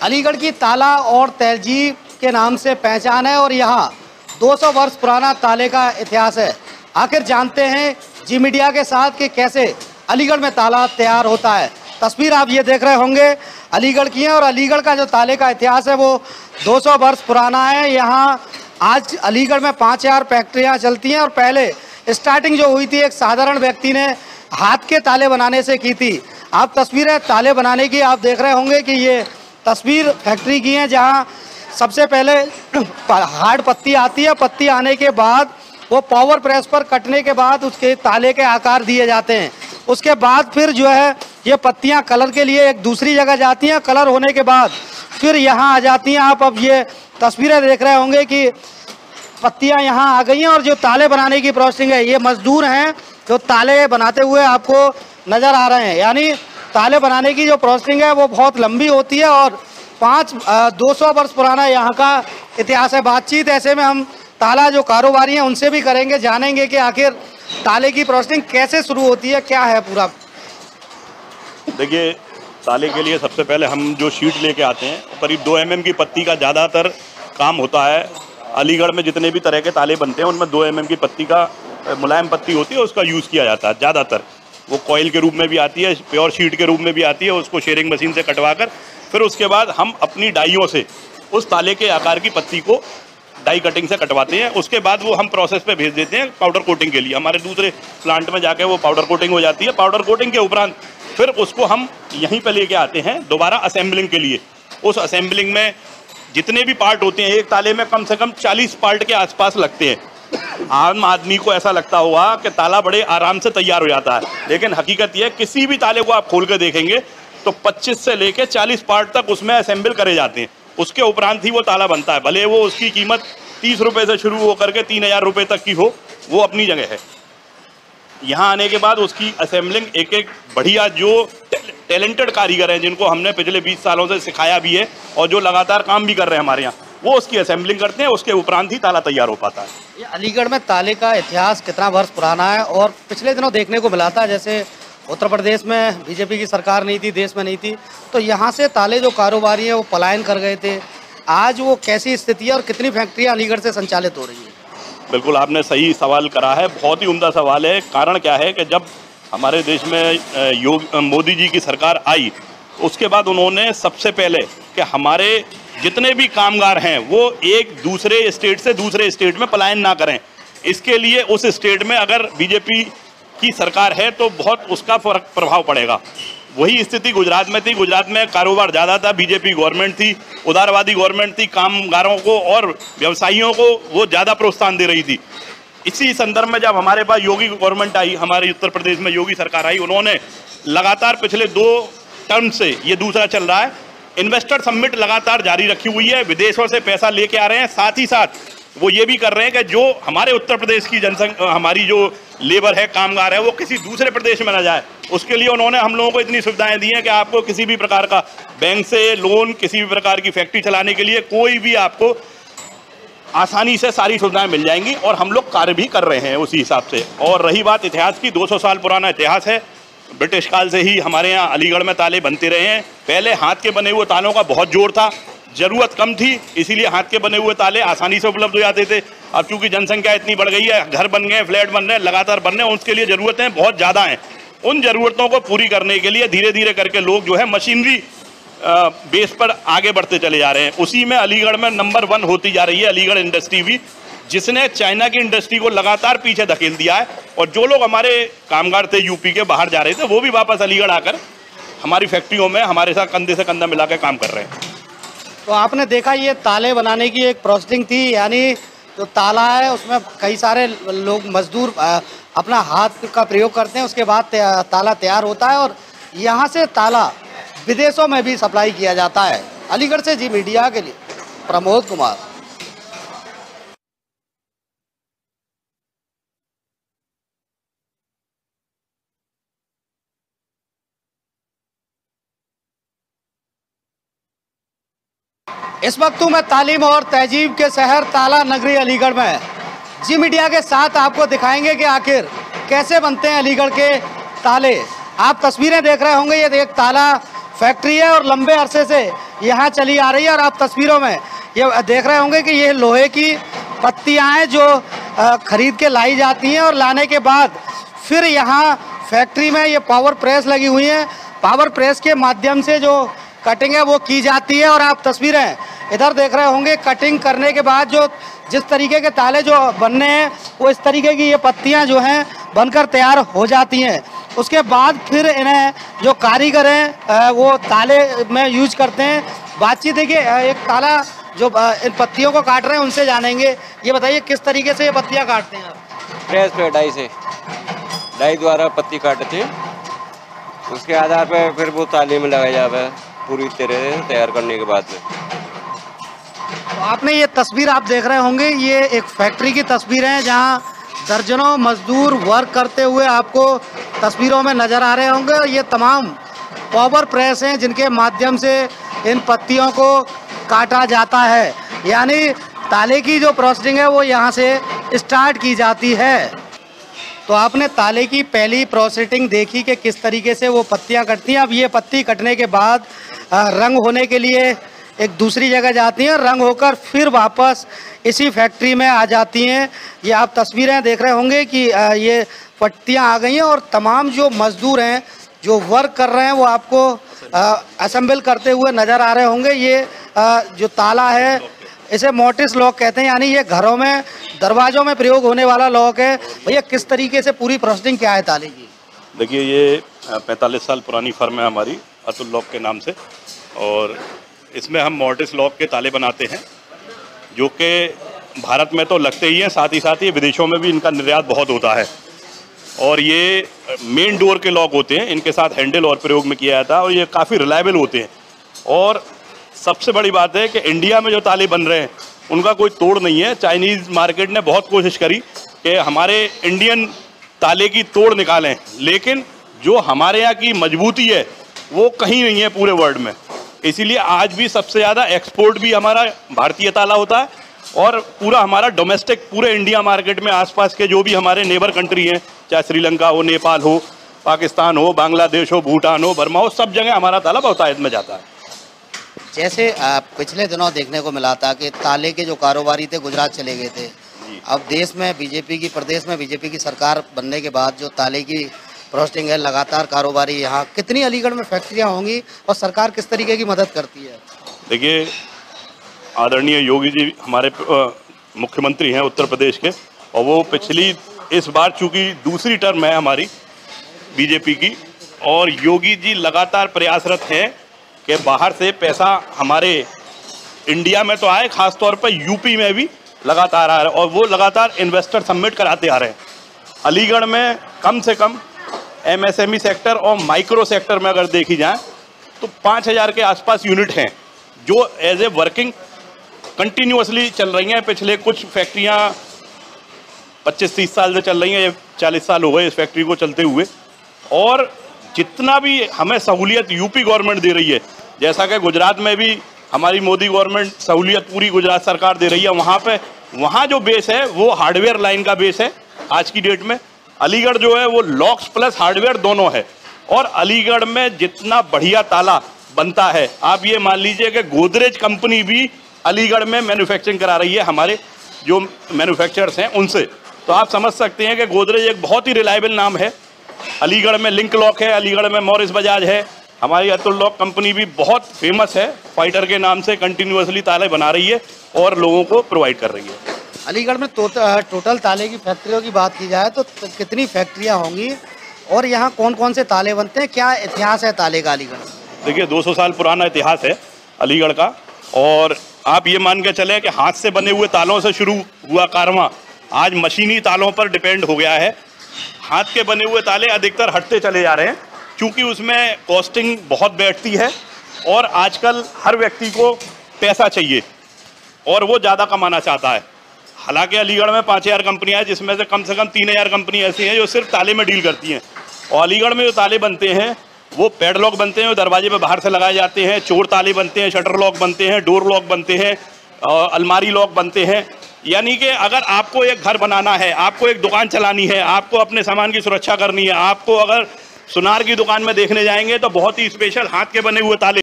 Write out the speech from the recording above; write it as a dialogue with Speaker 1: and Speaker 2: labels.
Speaker 1: अलीगढ़ की ताला और तहजीब के नाम से पहचान है और यहाँ 200 वर्ष पुराना ताले का इतिहास है। आखिर जानते हैं जी मीडिया के साथ कि कैसे अलीगढ़ में ताला तैयार होता है। तस्वीर आप ये देख रहे होंगे, अलीगढ़ की है और अलीगढ़ का जो ताले का इतिहास है वो 200 वर्ष पुराना है। यहाँ आज अलीगढ़ में पाँच हज़ार फैक्ट्रियाँ चलती हैं और पहले स्टार्टिंग जो हुई थी, एक साधारण व्यक्ति ने हाथ के ताले बनाने से की थी। आप तस्वीरें ताले बनाने की आप देख रहे होंगे कि ये तस्वीर फैक्ट्री की है जहाँ सबसे पहले हार्ड पत्ती आती है, पत्ती आने के बाद वो पावर प्रेस पर कटने के बाद उसके ताले के आकार दिए जाते हैं। उसके बाद फिर जो है, ये पत्तियाँ कलर के लिए एक दूसरी जगह जाती हैं कलर होने के बाद फिर यहाँ आ जाती हैं। आप अब ये तस्वीरें देख रहे होंगे कि पत्तियाँ यहाँ आ गई हैं और जो ताले बनाने की प्रोसेसिंग है, ये मजदूर हैं जो ताले बनाते हुए आपको नज़र आ रहे हैं। यानी ताले बनाने की जो प्रोसेसिंग है, वो बहुत लंबी होती है और पाँच दो सौ वर्ष पुराना यहाँ का इतिहास है। बातचीत ऐसे में हम ताला जो कारोबारी हैं, उनसे भी करेंगे, जानेंगे कि आखिर ताले की प्रोसेसिंग कैसे शुरू होती है, क्या है पूरा।
Speaker 2: देखिए, ताले के लिए सबसे पहले हम जो शीट लेके आते हैं, करीब दो एम की पत्ती का ज़्यादातर काम होता है। अलीगढ़ में जितने भी तरह के ताले बनते हैं, उनमें दो एम की पत्ती का मुलायम पत्ती होती है, उसका यूज़ किया जाता है, ज़्यादातर। वो कॉयल के रूप में भी आती है प्योर शीट के रूप में भी आती है, उसको शेयरिंग मशीन से कटवा कर फिर उसके बाद हम अपनी डाइयों से उस ताले के आकार की पत्ती को डाई कटिंग से कटवाते हैं। उसके बाद वो हम प्रोसेस पे भेज देते हैं पाउडर कोटिंग के लिए। हमारे दूसरे प्लांट में जाके वो पाउडर कोटिंग हो जाती है। पाउडर कोटिंग के उपरांत फिर उसको हम यहीं पे लेके आते हैं दोबारा असेंबलिंग के लिए। उस असेंबलिंग में जितने भी पार्ट होते हैं, एक ताले में कम से कम 40 पार्ट के आसपास लगते हैं। आम आदमी को ऐसा लगता हुआ कि ताला बड़े आराम से तैयार हो जाता है। लेकिन हकीकत यह किसी भी ताले को आप खोल कर देखेंगे तो 25 से लेके 40 पार्ट तक उसमें असेंबल करे जाते हैं। उसके उपरांत ही वो ताला बनता है, भले वो उसकी कीमत तीस रुपये से शुरू होकर के तीन हज़ार रुपये तक की हो, वो अपनी जगह है। यहाँ आने के बाद उसकी असेंबलिंग एक एक बढ़िया जो टैलेंटेड कारीगर हैं, जिनको हमने पिछले 20 सालों से सिखाया भी है और जो लगातार काम भी कर रहे हैं हमारे यहाँ। वो उसकी असेंबलिंग करते हैं उसके उपरांत ही ताला तैयार हो पाता है।
Speaker 1: ये अलीगढ़ में ताले का इतिहास कितना वर्ष पुराना है और पिछले दिनों देखने को मिला था जैसे उत्तर प्रदेश में बीजेपी की सरकार नहीं थी देश में नहीं थी तो यहाँ से ताले जो कारोबारी हैं वो पलायन कर गए थे। आज वो कैसी स्थिति है और कितनी फैक्ट्रियाँ अलीगढ़ से संचालित हो रही है?
Speaker 2: बिल्कुल आपने सही सवाल करा है बहुत ही उम्दा सवाल है। कारण क्या है कि जब हमारे देश में योग मोदी जी की सरकार आई उसके बाद उन्होंने सबसे पहले कि हमारे जितने भी कामगार हैं, वो एक दूसरे स्टेट से दूसरे स्टेट में पलायन ना करें। इसके लिए उस स्टेट में अगर बीजेपी की सरकार है तो बहुत उसका फ़र्क प्रभाव पड़ेगा। वही स्थिति गुजरात में थी। गुजरात में कारोबार ज़्यादा था। बीजेपी गवर्नमेंट थी, उदारवादी गवर्नमेंट थी, कामगारों को और व्यवसायियों को वो ज़्यादा प्रोत्साहन दे रही थी। इसी संदर्भ में जब हमारे पास योगी गवर्नमेंट आई, हमारे उत्तर प्रदेश में योगी सरकार आई, उन्होंने लगातार पिछले दो टर्म से ये दूसरा चल रहा है। इन्वेस्टर समिट लगातार जारी रखी हुई है, विदेशों से पैसा लेके आ रहे हैं, साथ ही साथ वो ये भी कर रहे हैं कि जो हमारे उत्तर प्रदेश की जनसंख्या हमारी जो लेबर है, कामगार है, वो किसी दूसरे प्रदेश में ना जाए। उसके लिए उन्होंने हम लोगों को इतनी सुविधाएँ दी हैं कि आपको किसी भी प्रकार का बैंक से लोन, किसी भी प्रकार की फैक्ट्री चलाने के लिए कोई भी आपको आसानी से सारी सुविधाएँ मिल जाएँगी और हम लोग कार्य भी कर रहे हैं उसी हिसाब से। और रही बात इतिहास की 200 साल पुराना इतिहास है ब्रिटिश काल से ही हमारे यहाँ अलीगढ़ में ताले बनते रहे हैं। पहले हाथ के बने हुए तालों का बहुत ज़ोर था। ज़रूरत कम थी, इसीलिए हाथ के बने हुए ताले आसानी से उपलब्ध हो जाते थे। अब क्योंकि जनसंख्या इतनी बढ़ गई है, घर बन गए, फ्लैट बन रहे हैं, लगातार बन रहे हैं, उसके लिए ज़रूरतें बहुत ज़्यादा हैं। उन ज़रूरतों को पूरी करने के लिए धीरे धीरे करके लोग जो है मशीनरी बेस पर आगे बढ़ते चले जा रहे हैं। उसी में अलीगढ़ में नंबर वन होती जा रही है अलीगढ़ इंडस्ट्री भी। जिसने चाइना की इंडस्ट्री को लगातार पीछे धकेल दिया है और जो लोग हमारे कामगार थे यूपी के बाहर जा रहे थे, वो भी वापस अलीगढ़ आकर हमारी फैक्ट्रियों में, हमारे साथ कंधे से कंधा मिला काम कर रहे हैं।
Speaker 1: तो आपने देखा ये ताले बनाने की एक प्रोसेसिंग थी, यानी जो ताला है, उसमें कई सारे लोग मजदूर अपना हाथ का प्रयोग करते हैं, उसके बाद ताला तैयार होता है और यहाँ से ताला विदेशों में भी सप्लाई किया जाता है। अलीगढ़ से जी मीडिया के लिए, प्रमोद कुमार। इस वक्त मैं तालीम और तहजीब के शहर ताला नगरी अलीगढ़ में जी मीडिया के साथ आपको दिखाएँगे कि आखिर कैसे बनते हैं अलीगढ़ के ताले। आप तस्वीरें देख रहे होंगे, ये एक ताला फैक्ट्री है और लंबे अरसे से यहाँ चली आ रही है और आप तस्वीरों में ये देख रहे होंगे कि ये लोहे की पत्तियाँ हैं जो खरीद के लाई जाती हैं और लाने के बाद फिर यहाँ फैक्ट्री में ये पावर प्रेस लगी हुई है। पावर प्रेस के माध्यम से जो कटिंग है, वो की जाती है और आप तस्वीरें इधर देख रहे होंगे। कटिंग करने के बाद जो जिस तरीके के ताले जो बनने हैं, वो इस तरीके की ये पत्तियाँ जो हैं, बनकर तैयार हो जाती हैं। उसके बाद फिर इन्हें जो कारीगर हैं वो ताले में यूज़ करते हैं। बातचीत, देखिए एक ताला जो इन पत्तियों को काट रहे हैं, उनसे जानेंगे। ये बताइए, किस तरीके से ये पत्तियाँ काटते हैं आप?
Speaker 3: प्रेस पे, डाई से। डाई द्वारा पत्ती काटते उसके आधार पर फिर वो ताले में लगाया जाता है। पूरी तरह से तैयार करने के बाद। में
Speaker 1: तो आपने ये तस्वीर आप देख रहे होंगे, ये एक फैक्ट्री की तस्वीर है जहाँ दर्जनों मजदूर वर्क करते हुए आपको तस्वीरों में नज़र आ रहे होंगे। और ये तमाम पावर प्रेस हैं जिनके माध्यम से इन पत्तियों को काटा जाता है। यानी ताले की जो प्रोसेसिंग है वो यहाँ से स्टार्ट की जाती है। तो आपने ताले की पहली प्रोसेसिंग देखी कि किस तरीके से वो पत्तियाँ कटती हैं। अब ये पत्ती कटने के बाद रंग होने के लिए एक दूसरी जगह जाती हैं रंग होकर फिर वापस इसी फैक्ट्री में आ जाती हैं। ये आप तस्वीरें देख रहे होंगे कि ये पट्टियाँ आ गई हैं और तमाम जो मजदूर हैं जो वर्क कर रहे हैं वो आपको असम्बल करते हुए नज़र आ रहे होंगे। ये अ, जो ताला है इसे मोटिस लॉक कहते हैं यानी ये घरों में दरवाजों में प्रयोग होने वाला लॉक है। भैया किस तरीके से पूरी प्रोसेसिंग क्या है ताले की?
Speaker 2: देखिए ये पैंतालीस साल पुरानी फर्म है हमारी अतुल लॉक के नाम से। और इसमें हम मॉर्टिस लॉक के ताले बनाते हैं, जो कि भारत में तो लगते ही हैं, साथ ही साथ ये विदेशों में भी इनका निर्यात बहुत होता है। और ये मेन डोर के लॉक होते हैं, इनके साथ हैंडल और प्रयोग में किया जाता है और ये काफ़ी रिलायबल होते हैं। और सबसे बड़ी बात है कि इंडिया में जो ताले बन रहे हैं, उनका कोई तोड़ नहीं है। चाइनीज़ मार्केट ने बहुत कोशिश करी कि हमारे इंडियन ताले की तोड़ निकालें, लेकिन जो हमारे यहाँ की मजबूती है, वो कहीं नहीं है पूरे वर्ल्ड में। इसीलिए आज भी सबसे ज़्यादा एक्सपोर्ट भी हमारा भारतीय ताला होता है और पूरा हमारा डोमेस्टिक पूरे इंडिया मार्केट में आसपास के जो भी हमारे नेबर कंट्री हैं चाहे श्रीलंका हो नेपाल हो पाकिस्तान हो बांग्लादेश हो भूटान हो बर्मा हो सब जगह हमारा ताला बहुत बहुतायत में जाता है।
Speaker 1: जैसे पिछले दिनों देखने को मिला था कि ताले के जो कारोबारी थे गुजरात चले गए थे। अब देश में बीजेपी की प्रदेश में बीजेपी की सरकार बनने के बाद जो ताले की प्रोसेसिंग है, लगातार कारोबारी यहाँ कितनी अलीगढ़ में फैक्ट्रियाँ होंगी और सरकार किस तरीके की मदद करती है?
Speaker 2: देखिए, आदरणीय योगी जी हमारे मुख्यमंत्री हैं उत्तर प्रदेश के, और वो पिछली, इस बार चूँकि दूसरी टर्म है हमारी बीजेपी की, और योगी जी लगातार प्रयासरत हैं कि बाहर से पैसा हमारे इंडिया में तो आए खास तौर पर यूपी में भी लगातार आ रहा है, और वो लगातार इन्वेस्टर सबमिट कराते आ रहे हैं। अलीगढ़ में कम से कम एमएसएमई सेक्टर और माइक्रो सेक्टर में अगर देखी जाए तो पाँच हज़ार के आसपास यूनिट हैं, जो एज ए वर्किंग कंटिन्यूसली चल रही हैं। पिछले कुछ फैक्ट्रियाँ पच्चीस तीस साल से चल रही हैं चालीस साल हो गए इस फैक्ट्री को चलते हुए। और जितना भी हमें सहूलियत यूपी गवर्नमेंट दे रही है, जैसा कि गुजरात में भी हमारी मोदी गवर्नमेंट सहूलियत पूरी गुजरात सरकार दे रही है, वहाँ पे, वहाँ जो बेस है, वो हार्डवेयर लाइन का बेस है, आज की डेट में। अलीगढ़ जो है, वो लॉक्स प्लस हार्डवेयर दोनों है। और अलीगढ़ में जितना बढ़िया ताला बनता है, आप ये मान लीजिए कि गोदरेज कंपनी भी अलीगढ़ में मैन्युफैक्चरिंग करा रही है, हमारे जो मैन्युफैक्चरर्स हैं उनसे। तो आप समझ सकते हैं कि गोदरेज एक बहुत ही रिलायबल नाम है। अलीगढ़ में लिंक लॉक है, अलीगढ़ में मॉरिस बजाज है। हमारी अतुल लॉक कंपनी भी बहुत फ़ेमस है, फाइटर के नाम से कंटिन्यूसली ताले बना रही है और लोगों को प्रोवाइड कर रही है।
Speaker 1: अलीगढ़ में तो, टोटल ताले की फैक्ट्रियों की बात की जाए तो त- कितनी फैक्ट्रियाँ होंगी और यहाँ कौन कौन से ताले बनते हैं? क्या इतिहास है ताले का अलीगढ़?
Speaker 2: देखिए 200 साल पुराना इतिहास है अलीगढ़ का और आप ये मान के चले कि हाथ से बने हुए तालों से शुरू हुआ कारवा आज मशीनी तालों पर डिपेंड हो गया है। हाथ के बने हुए ताले अधिकतर हटते चले जा रहे हैं क्योंकि उसमें कॉस्टिंग बहुत बैठती है और आजकल हर व्यक्ति को पैसा चाहिए और वो ज़्यादा कमाना चाहता है। हालाँकि अलीगढ़ में पाँच हज़ार कंपनियाँ हैं, जिसमें से कम से कम तीन हज़ार कंपनी ऐसी हैं जो सिर्फ़ ताले में डील करती हैं। और अलीगढ़ में जो ताले बनते हैं, वो पैडलॉक बनते हैं दरवाजे पर बाहर से लगाए जाते हैं, चोर ताले बनते हैं, शटर लॉक बनते हैं, डोर लॉक बनते हैं, और अलमारी लॉक बनते हैं। यानी कि अगर आपको एक घर बनाना है, आपको एक दुकान चलानी है, आपको अपने सामान की सुरक्षा करनी है, आपको अगर सुनार की दुकान में देखने जाएँगे तो बहुत ही स्पेशल हाथ के बने हुए ताले